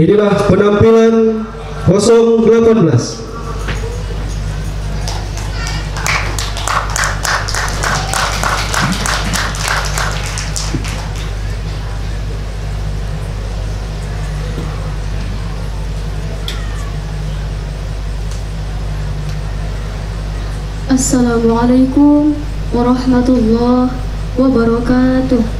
Inilah penampilan 018 Assalamualaikum warahmatullahi wabarakatuh.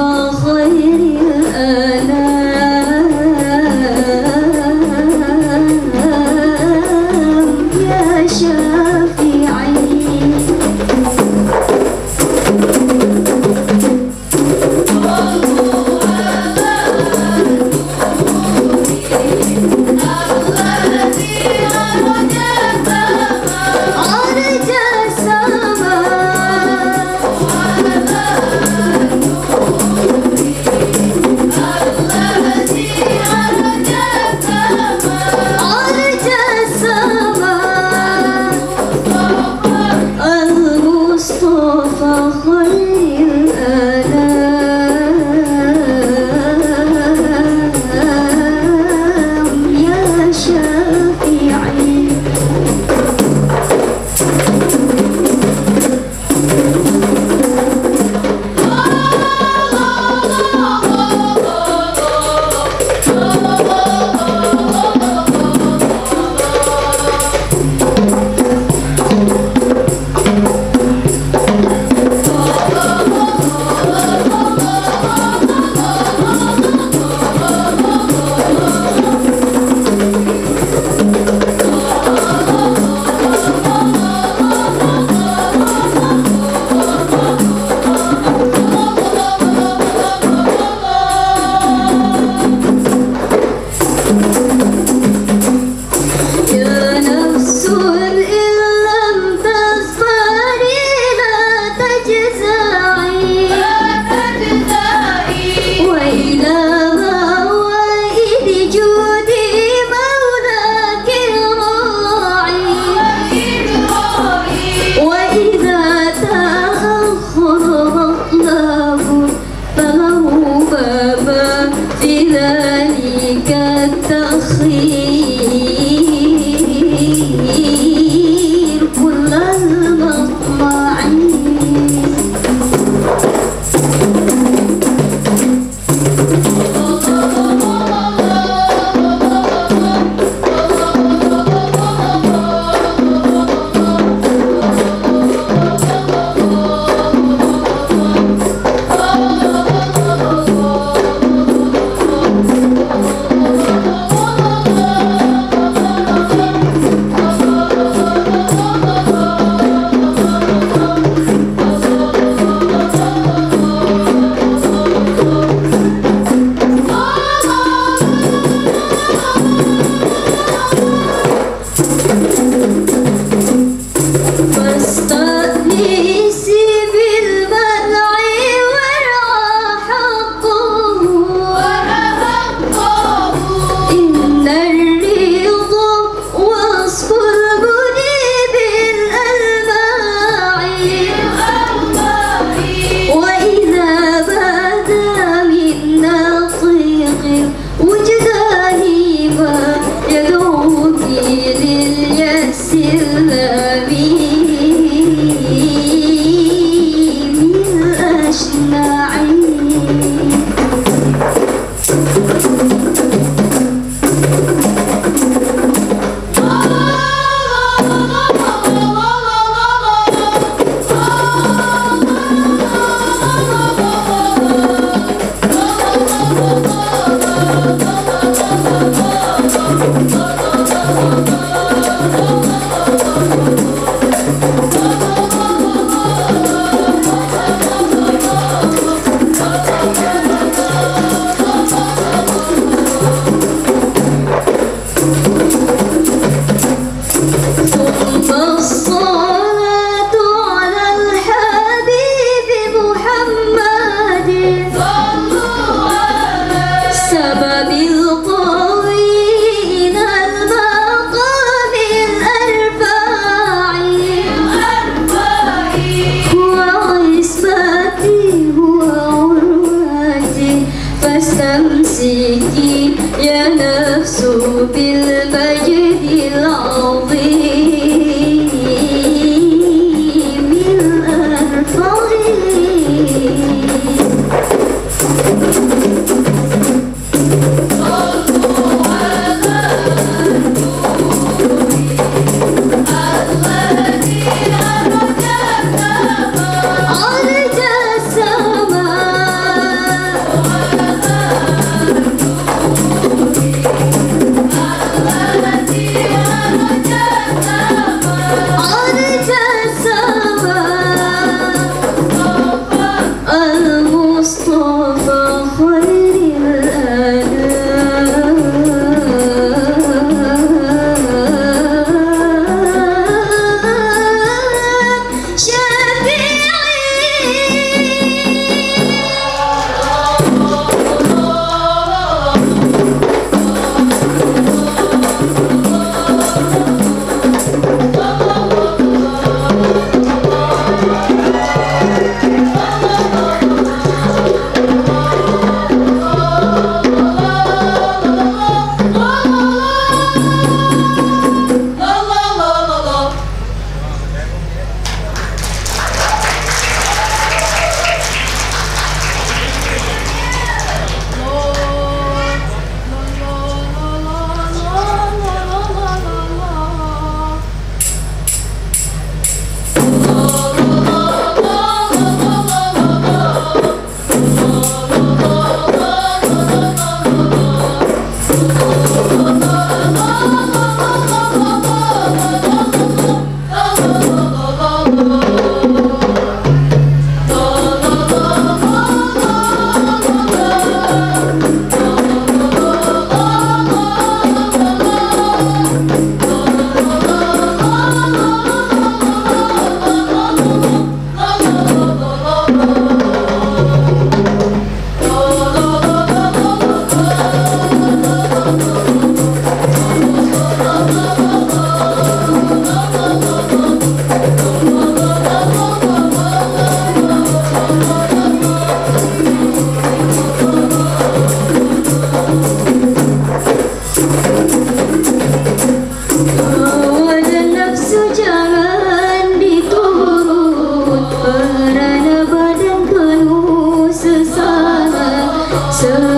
我会 still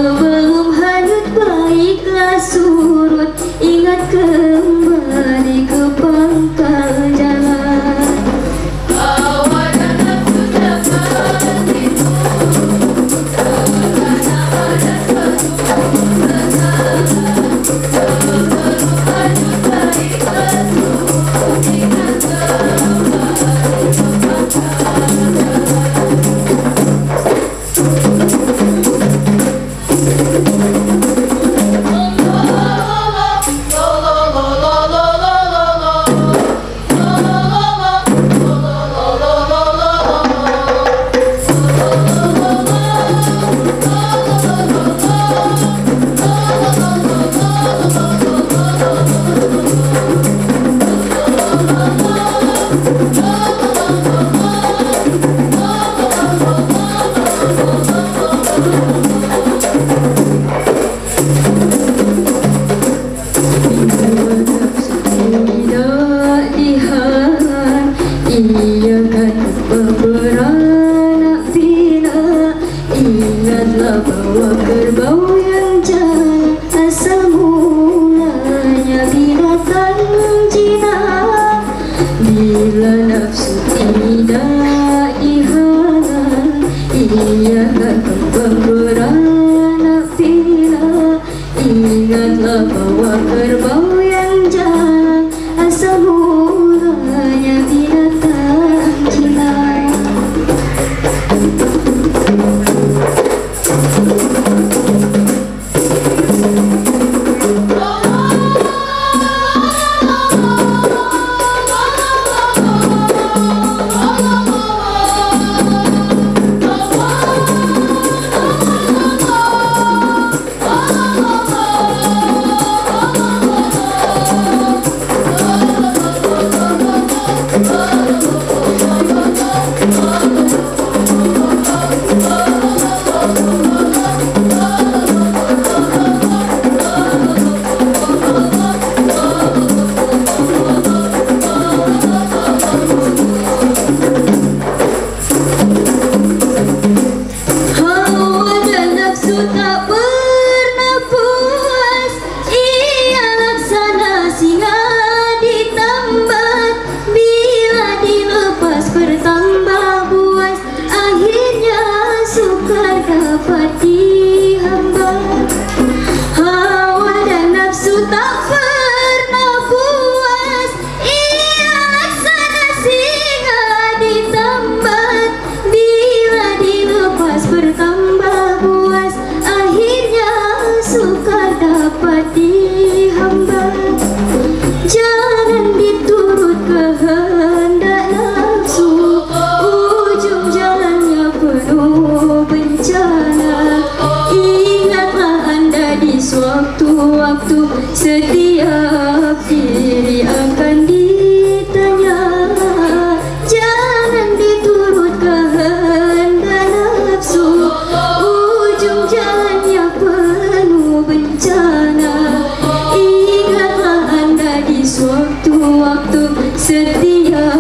that love. Waktu-waktu setiap